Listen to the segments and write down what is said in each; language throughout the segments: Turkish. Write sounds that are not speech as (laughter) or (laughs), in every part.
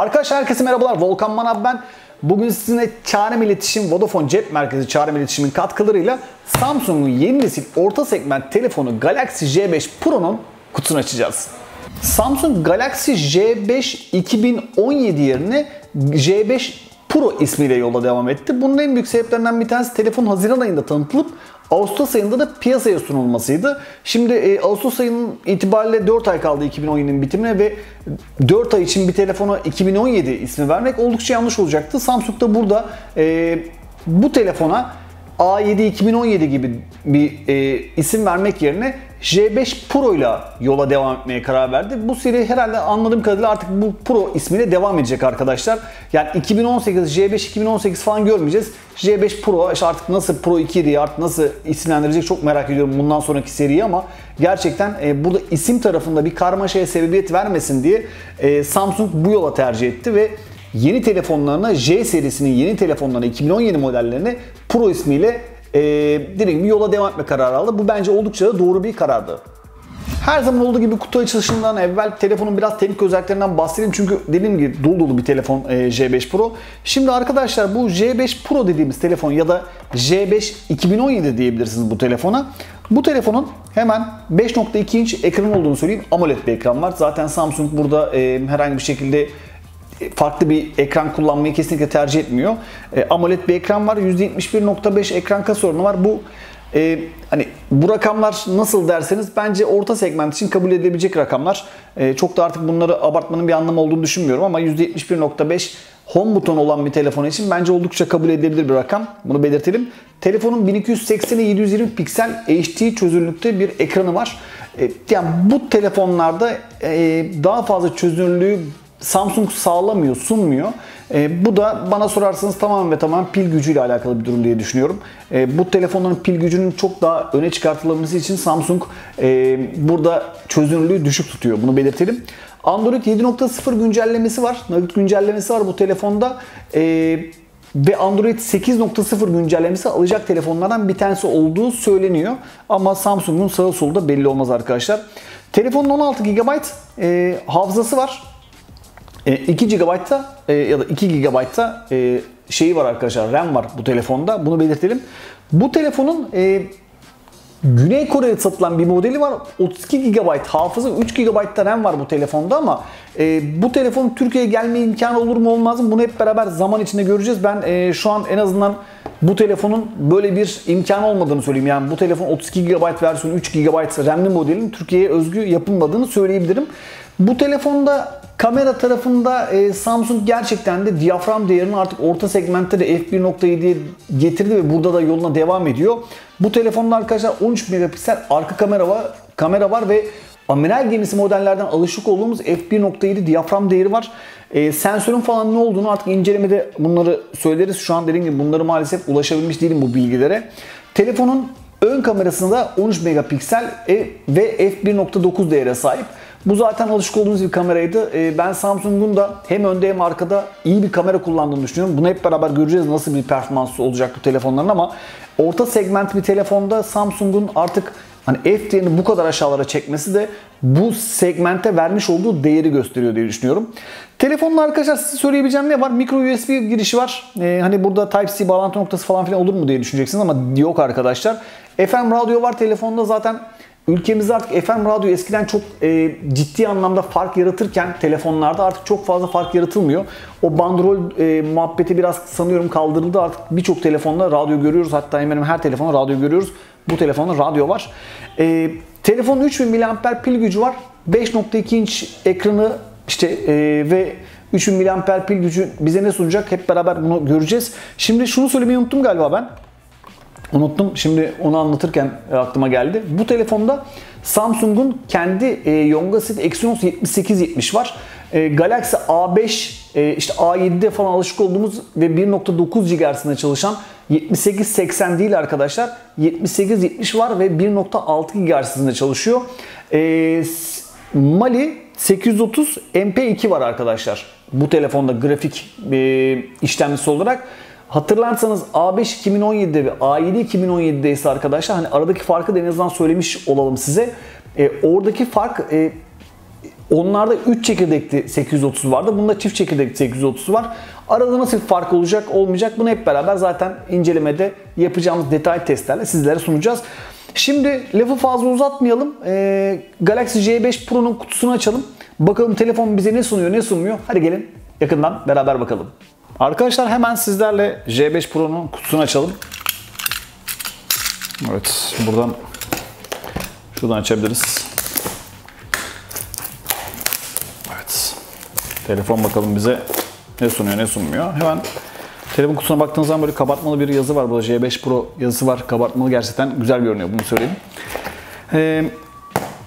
Arkadaşlar herkese merhabalar. Volkan Manav ben. Bugün sizinle Çağrım İletişim Vodafone Cep Merkezi Çağrım İletişim'in katkılarıyla Samsung'un yeni nesil orta segment telefonu Galaxy J5 Pro'nun kutusunu açacağız. Samsung Galaxy J5 2017 yerine J5 Pro ismiyle yola devam etti. Bunun en büyük sebeplerinden bir tanesi telefon Haziran ayında tanıtılıp Ağustos ayında da piyasaya sunulmasıydı. Şimdi e, Ağustos ayının itibariyle 4 ay kaldı 2017'nin bitimine ve 4 ay için bir telefona 2017 ismi vermek oldukça yanlış olacaktı. Samsung da burada e, bu telefona A7 2017 gibi bir e, isim vermek yerine J5 Pro ile yola devam etmeye karar verdi. Bu seri herhalde anladığım kadarıyla artık bu Pro ismiyle devam edecek arkadaşlar. Yani 2018, J5 2018 falan görmeyeceğiz. J5 Pro işte artık nasıl Pro 2 diye artık nasıl isimlendirecek çok merak ediyorum bundan sonraki seriyi ama gerçekten e, burada isim tarafında bir karmaşaya sebebiyet vermesin diye e, Samsung bu yola tercih etti ve yeni telefonlarına J serisinin yeni telefonlarına 2017 modellerine Pro ismiyle e, dediğim gibi yola devam etme kararı aldı. Bu bence oldukça da doğru bir karardı. Her zaman olduğu gibi kutu açılışından evvel telefonun biraz teknik özelliklerinden bahsedeyim. Çünkü dediğim gibi dolu dolu bir telefon e, J5 Pro. Şimdi arkadaşlar bu J5 Pro dediğimiz telefon ya da J5 2017 diyebilirsiniz bu telefona. Bu telefonun hemen 5.2 inç ekran olduğunu söyleyeyim. AMOLED bir ekran var. Zaten Samsung burada e, herhangi bir şekilde farklı bir ekran kullanmayı kesinlikle tercih etmiyor. E, AMOLED bir ekran var. %71.5 ekran kasa oranı var. Bu e, hani bu rakamlar nasıl derseniz bence orta segment için kabul edilebilecek rakamlar. E, çok da artık bunları abartmanın bir anlamı olduğunu düşünmüyorum ama %71.5 home butonu olan bir telefon için bence oldukça kabul edilebilir bir rakam. Bunu belirtelim. Telefonun 1280'e 720 piksel HD çözünürlükte bir ekranı var. E, yani bu telefonlarda e, daha fazla çözünürlüğü Samsung sağlamıyor, sunmuyor. E, bu da bana sorarsanız tamamen ve tamamen pil gücüyle alakalı bir durum diye düşünüyorum. E, bu telefonların pil gücünün çok daha öne çıkartılması için Samsung e, burada çözünürlüğü düşük tutuyor. Bunu belirtelim. Android 7.0 güncellemesi var. Nakit güncellemesi var bu telefonda. E, ve Android 8.0 güncellemesi alacak telefonlardan bir tanesi olduğu söyleniyor. Ama Samsung'un sağı solu da belli olmaz arkadaşlar. Telefonun 16 GB e, hafızası var. 2 e, GB'da e, ya da 2 GB'da e, şeyi var arkadaşlar RAM var bu telefonda. Bunu belirtelim. Bu telefonun Güney Kore'de satılan bir modeli var. 32 GB hafıza, 3 GB RAM var bu telefonda ama e, bu telefon Türkiye'ye gelme imkanı olur mu olmaz mı? Bunu hep beraber zaman içinde göreceğiz. Ben e, şu an en azından bu telefonun böyle bir imkanı olmadığını söyleyeyim. Yani bu telefon 32 GB versiyonu 3 GB RAM'li modelin Türkiye'ye özgü yapılmadığını söyleyebilirim. Bu telefonda kamera tarafında e, Samsung gerçekten de diyafram değerini artık orta segmentte de f1.7'ye getirdi ve burada da yoluna devam ediyor. Bu telefonda arkadaşlar 13 megapiksel arka kamera var, kamera var ve amiral gemisi modellerden alışık olduğumuz f1.7 diyafram değeri var. E, sensörün falan ne olduğunu artık incelemede bunları söyleriz. Şu an dediğim gibi bunları maalesef ulaşabilmiş değilim bu bilgilere. Telefonun ön kamerasında 13 megapiksel e, ve f1.9 değere sahip. Bu zaten alışık olduğumuz bir kameraydı. Ee, ben Samsung'un da hem önde hem arkada iyi bir kamera kullandığını düşünüyorum. Bunu hep beraber göreceğiz nasıl bir performansı olacak bu telefonların ama orta segment bir telefonda Samsung'un artık hani F değerini bu kadar aşağılara çekmesi de bu segmente vermiş olduğu değeri gösteriyor diye düşünüyorum. Telefonla arkadaşlar size söyleyebileceğim ne var? Micro USB girişi var. Ee, hani burada Type-C bağlantı noktası falan filan olur mu diye düşüneceksiniz ama yok arkadaşlar. FM radyo var telefonda zaten Ülkemizde artık FM radyo eskiden çok e, ciddi anlamda fark yaratırken telefonlarda artık çok fazla fark yaratılmıyor. O bandrol e, muhabbeti biraz sanıyorum kaldırıldı. Artık birçok telefonda radyo görüyoruz. Hatta hemen her telefonda radyo görüyoruz. Bu telefonda radyo var. E, telefonun 3000 mAh pil gücü var. 5.2 inç ekranı işte e, ve 3000 mAh pil gücü bize ne sunacak? Hep beraber bunu göreceğiz. Şimdi şunu söylemeyi unuttum galiba ben. Unuttum. Şimdi onu anlatırken aklıma geldi. Bu telefonda Samsung'un kendi e, Yonga Seed Exynos 7870 var. E, Galaxy A5 e, işte A7'de falan alışık olduğumuz ve 1.9 GHz'ında çalışan 7880 değil arkadaşlar. 7870 var ve 1.6 GHz'ında çalışıyor. E, Mali 830 MP2 var arkadaşlar. Bu telefonda grafik e, işlemcisi olarak. Hatırlarsanız A5 2017'de ve A7 2017'de ise arkadaşlar hani aradaki farkı en azından söylemiş olalım size. E, oradaki fark e, Onlarda 3 çekirdekli 830 vardı. Bunda çift çekirdekli 830 var. Arada nasıl bir fark olacak olmayacak bunu hep beraber zaten incelemede yapacağımız detay testlerle sizlere sunacağız. Şimdi lafı fazla uzatmayalım. Ee, Galaxy J5 Pro'nun kutusunu açalım. Bakalım telefon bize ne sunuyor ne sunmuyor. Hadi gelin yakından beraber bakalım. Arkadaşlar hemen sizlerle J5 Pro'nun kutusunu açalım. Evet buradan şuradan açabiliriz. Evet. Telefon bakalım bize ne sunuyor ne sunmuyor. Hemen telefon kutusuna baktığınız zaman böyle kabartmalı bir yazı var. Burada J5 Pro yazısı var. Kabartmalı gerçekten güzel görünüyor bunu söyleyeyim. Ee,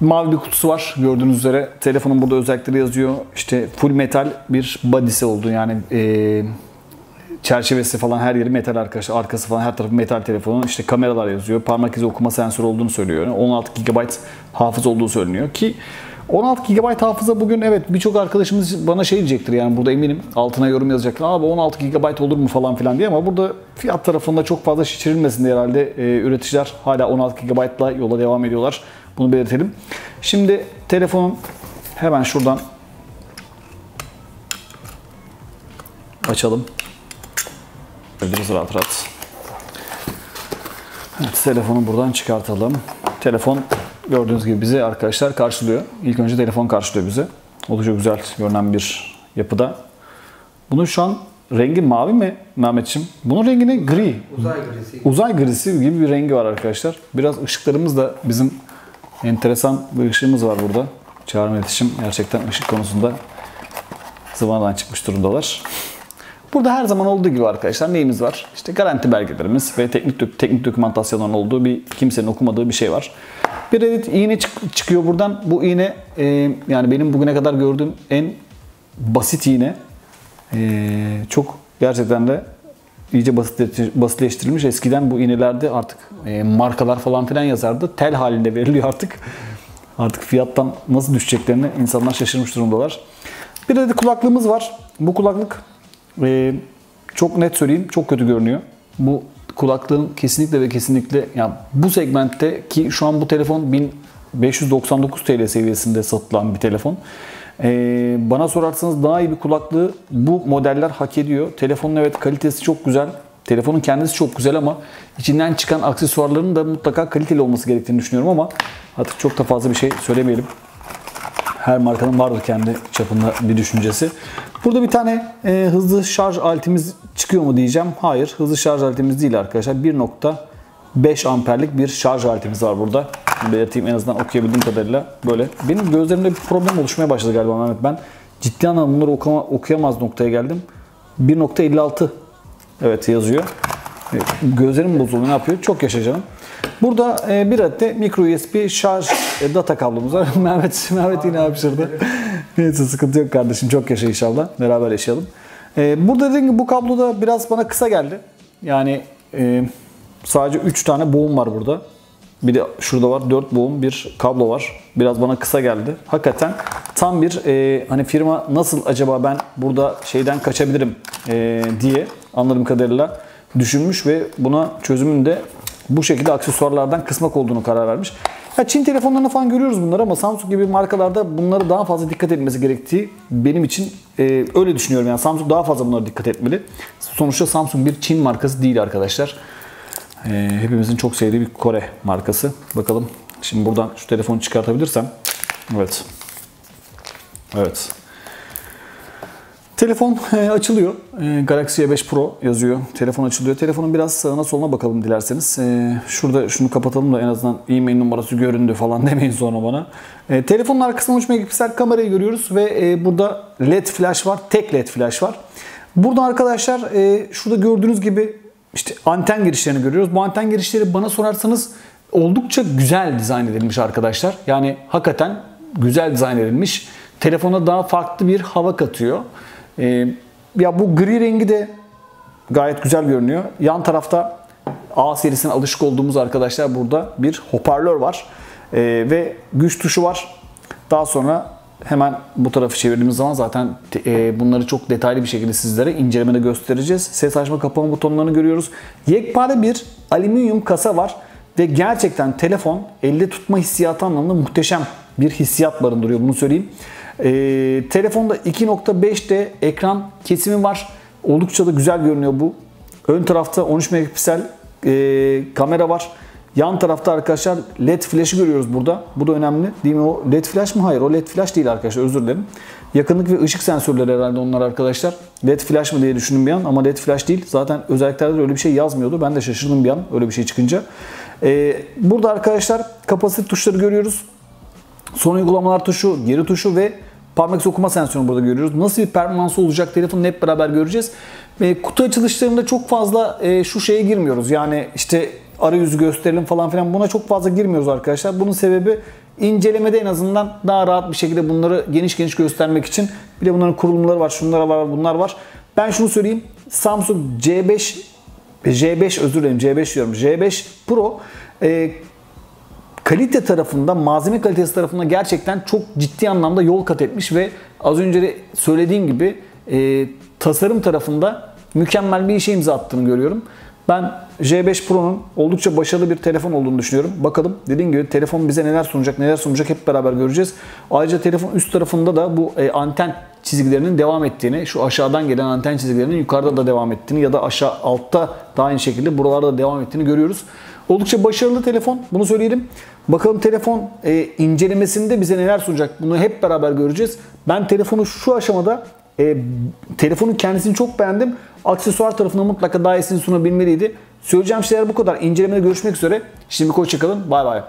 mavi bir kutusu var gördüğünüz üzere. Telefonun burada özellikleri yazıyor. İşte full metal bir body'si oldu yani e, çerçevesi falan her yeri metal arkadaşlar. Arkası falan her tarafı metal telefonun. İşte kameralar yazıyor. Parmak izi okuma sensörü olduğunu söylüyor. 16 GB hafız olduğu söyleniyor ki 16 GB hafıza bugün evet birçok arkadaşımız bana şey diyecektir yani burada eminim altına yorum yazacaklar. Abi 16 GB olur mu falan filan diye ama burada fiyat tarafında çok fazla şişirilmesin diye herhalde e, üreticiler hala 16 GB'la yola devam ediyorlar. Bunu belirtelim. Şimdi telefonun hemen şuradan açalım. Biraz rahat rahat. Evet, telefonu buradan çıkartalım. Telefon gördüğünüz gibi bizi arkadaşlar karşılıyor. İlk önce telefon karşılıyor bizi. Oldukça güzel görünen bir yapıda. Bunun şu an rengi mavi mi Mehmetçim? Bunun rengi ne? Gri. Uzay grisi. Uzay grisi gibi bir rengi var arkadaşlar. Biraz ışıklarımız da bizim enteresan bir ışığımız var burada. Çağrı iletişim gerçekten ışık konusunda zıvanadan çıkmış durumdalar. Burada her zaman olduğu gibi arkadaşlar neyimiz var? İşte garanti belgelerimiz ve teknik teknik dokümantasyonların olduğu bir kimsenin okumadığı bir şey var. Bir adet iğne çık- çıkıyor buradan. Bu iğne e, yani benim bugüne kadar gördüğüm en basit iğne. E, çok gerçekten de iyice basitleştir- basitleştirilmiş. Eskiden bu iğnelerde artık e, markalar falan filan yazardı. Tel halinde veriliyor artık. Artık fiyattan nasıl düşeceklerini insanlar şaşırmış durumdalar. Bir adet kulaklığımız var. Bu kulaklık e, çok net söyleyeyim çok kötü görünüyor. Bu kulaklığın kesinlikle ve kesinlikle yani bu segmentte ki şu an bu telefon 1599 TL seviyesinde satılan bir telefon. Ee, bana sorarsanız daha iyi bir kulaklığı bu modeller hak ediyor. Telefonun evet kalitesi çok güzel. Telefonun kendisi çok güzel ama içinden çıkan aksesuarların da mutlaka kaliteli olması gerektiğini düşünüyorum ama artık çok da fazla bir şey söylemeyelim. Her markanın vardır kendi çapında bir düşüncesi. Burada bir tane e, hızlı şarj aletimiz çıkıyor mu diyeceğim. Hayır, hızlı şarj aletimiz değil arkadaşlar. 1.5 amperlik bir şarj aletimiz var burada. Belirteyim en azından okuyabildiğim kadarıyla böyle. Benim gözlerimde bir problem oluşmaya başladı galiba Mehmet. Ben ciddi anlamda bunları okuma, okuyamaz noktaya geldim. 1.56 evet yazıyor. E, Gözlerim bozuldu ne yapıyor? Çok yaşa canım. Burada e, bir adet de micro USB şarj e, data kablomuz var. (laughs) Mehmet, Mehmet yine hapşırdı. Neyse sıkıntı yok kardeşim. Çok yaşa inşallah. Beraber yaşayalım. Burada dediğim gibi bu kablo da biraz bana kısa geldi. Yani e, sadece 3 tane boğum var burada. Bir de şurada var 4 boğum bir kablo var. Biraz bana kısa geldi. Hakikaten tam bir e, hani firma nasıl acaba ben burada şeyden kaçabilirim e, diye anladığım kadarıyla düşünmüş ve buna çözümün de bu şekilde aksesuarlardan kısmak olduğunu karar vermiş. Ya Çin telefonlarını falan görüyoruz bunları ama Samsung gibi markalarda bunları daha fazla dikkat etmesi gerektiği benim için e, öyle düşünüyorum. Yani Samsung daha fazla bunlara dikkat etmeli. Sonuçta Samsung bir Çin markası değil arkadaşlar. E, hepimizin çok sevdiği bir Kore markası. Bakalım şimdi buradan şu telefonu çıkartabilirsem. Evet. Evet. Telefon e, açılıyor. E, Galaxy S5 Pro yazıyor. Telefon açılıyor. Telefonun biraz sağına soluna bakalım dilerseniz. E, şurada şunu kapatalım da en azından e-mail numarası göründü falan (laughs) demeyin sonra bana. E, telefonun arkasında 13 megapiksel kamerayı görüyoruz ve e, burada LED flash var. Tek LED flash var. Burada arkadaşlar e, şurada gördüğünüz gibi işte anten girişlerini görüyoruz. Bu anten girişleri bana sorarsanız oldukça güzel dizayn edilmiş arkadaşlar. Yani hakikaten güzel dizayn edilmiş. Telefona daha farklı bir hava katıyor. Ee, ya bu gri rengi de gayet güzel görünüyor. Yan tarafta A serisine alışık olduğumuz arkadaşlar burada bir hoparlör var. Ee, ve güç tuşu var. Daha sonra hemen bu tarafı çevirdiğimiz zaman zaten e, bunları çok detaylı bir şekilde sizlere incelemede göstereceğiz. Ses açma kapama butonlarını görüyoruz. Yekpare bir alüminyum kasa var. Ve gerçekten telefon elde tutma hissiyatı anlamında muhteşem bir hissiyat barındırıyor bunu söyleyeyim. Ee, telefonda 2.5'te ekran kesimi var. Oldukça da güzel görünüyor bu. Ön tarafta 13 megapiksel e, kamera var. Yan tarafta arkadaşlar LED flash'ı görüyoruz burada. Bu da önemli. Değil mi o LED flash mı? Hayır o LED flash değil arkadaşlar özür dilerim. Yakınlık ve ışık sensörleri herhalde onlar arkadaşlar. LED flash mı diye düşündüm bir an ama LED flash değil. Zaten özelliklerde öyle bir şey yazmıyordu. Ben de şaşırdım bir an öyle bir şey çıkınca. Ee, burada arkadaşlar kapasite tuşları görüyoruz. Son uygulamalar tuşu, geri tuşu ve parmak okuma sensörünü burada görüyoruz. Nasıl bir performansı olacak telefonu hep beraber göreceğiz. E, kutu açılışlarında çok fazla e, şu şeye girmiyoruz. Yani işte arayüzü gösterelim falan filan buna çok fazla girmiyoruz arkadaşlar. Bunun sebebi incelemede en azından daha rahat bir şekilde bunları geniş geniş göstermek için. Bir de bunların kurulumları var, şunlar var, bunlar var. Ben şunu söyleyeyim. Samsung C5 J5 özür dilerim C5 diyorum. J5 Pro e, kalite tarafında, malzeme kalitesi tarafında gerçekten çok ciddi anlamda yol kat etmiş ve az önce de söylediğim gibi e, tasarım tarafında mükemmel bir işe imza attığını görüyorum. Ben J5 Pro'nun oldukça başarılı bir telefon olduğunu düşünüyorum. Bakalım dediğim gibi telefon bize neler sunacak, neler sunacak hep beraber göreceğiz. Ayrıca telefon üst tarafında da bu e, anten çizgilerinin devam ettiğini, şu aşağıdan gelen anten çizgilerinin yukarıda da devam ettiğini ya da aşağı altta da aynı şekilde buralarda da devam ettiğini görüyoruz. Oldukça başarılı telefon. Bunu söyleyelim. Bakalım telefon e, incelemesinde bize neler sunacak. Bunu hep beraber göreceğiz. Ben telefonu şu aşamada e, telefonun kendisini çok beğendim. Aksesuar tarafına mutlaka daha iyisini sunabilmeliydi. Söyleyeceğim şeyler bu kadar. İncelemede görüşmek üzere. Şimdi hoşçakalın. Bay bay.